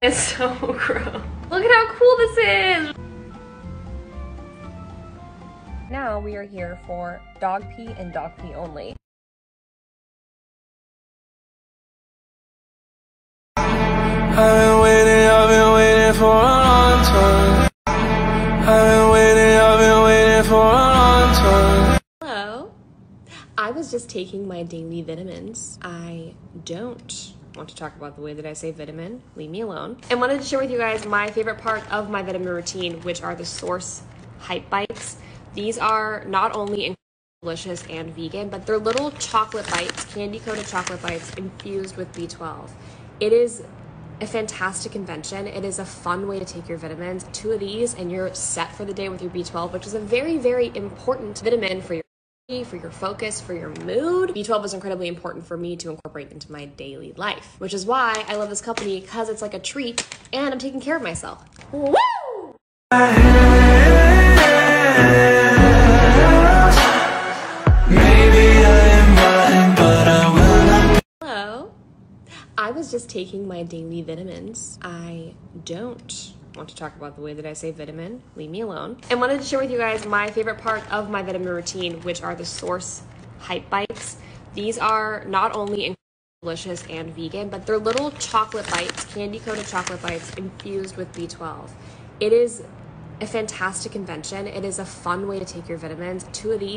It's so gross. Look at how cool this is. Now we are here for dog pee and dog pee only. I've been waiting, I've been waiting for a long time. I've been waiting, I've been waiting for a long time. Hello. I was just taking my daily vitamins. I don't want to talk about the way that I say vitamin. Leave me alone. And wanted to share with you guys my favorite part of my vitamin routine, which are the Sourse Hype Bites. These are not only delicious and vegan, but they're little chocolate bites, candy coated chocolate bites infused with B12. It is a fantastic invention. It is a fun way to take your vitamins. Two of these, and you're set for the day with your B12, which is a very, very important vitamin for your for your focus, for your mood. B12 is incredibly important for me to incorporate into my daily life, which is why I love this company because it's like a treat and I'm taking care of myself. Woo! Hello. I was just taking my daily vitamins. I don't want to talk about the way that I say vitamin. Leave me alone. And wanted to share with you guys my favorite part of my vitamin routine, which are the Sourse Hype Bites. These are not only delicious and vegan, but they're little chocolate bites, candy coated chocolate bites infused with B12. It is a fantastic invention. It is a fun way to take your vitamins. Two of these